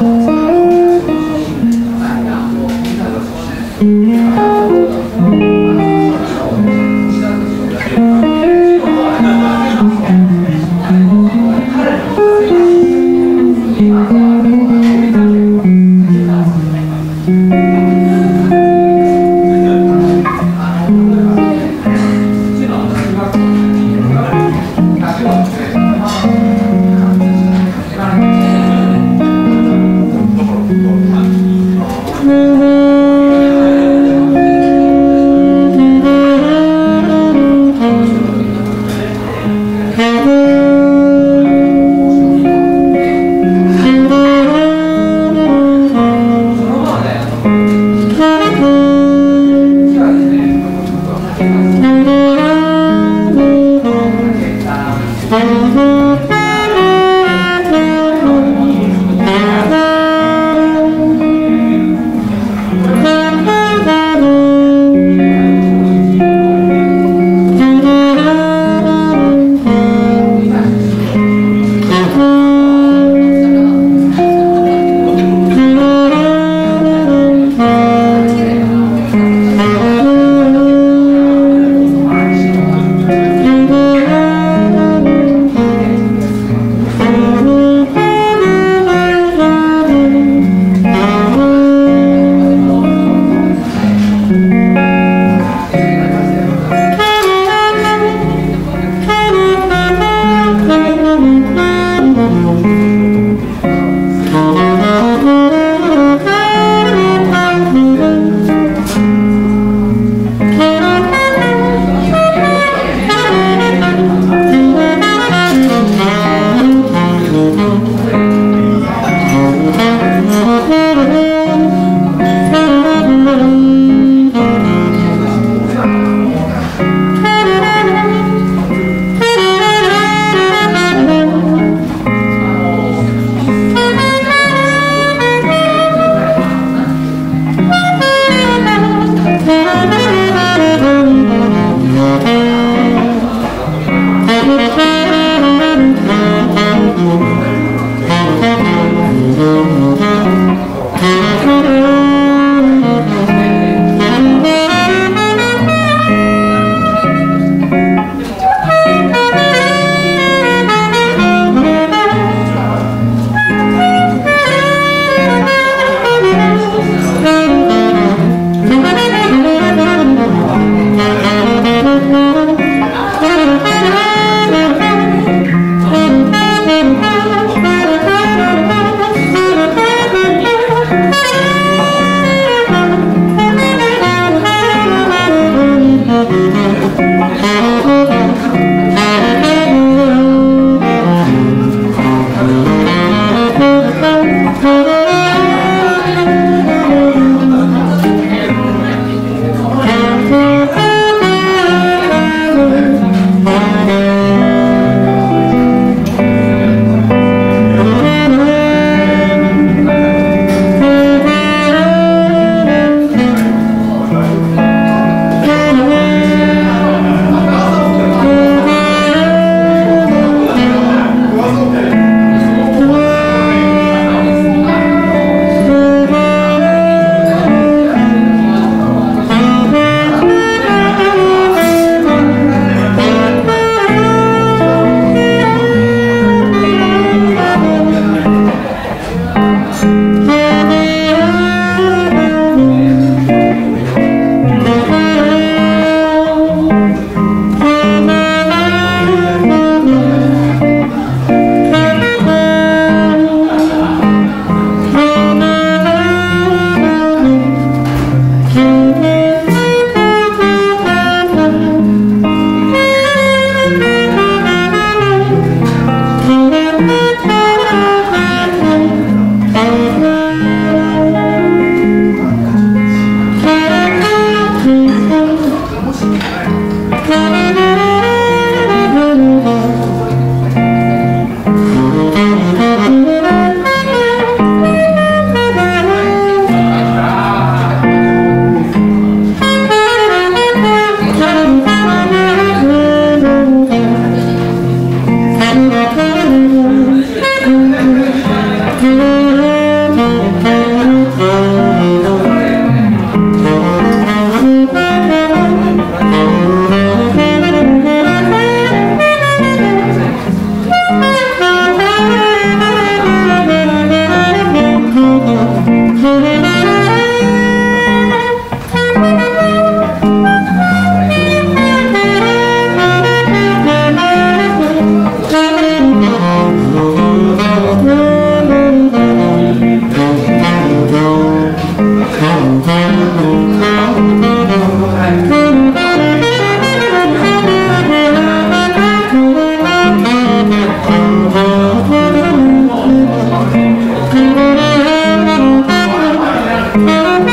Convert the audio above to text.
Thank Música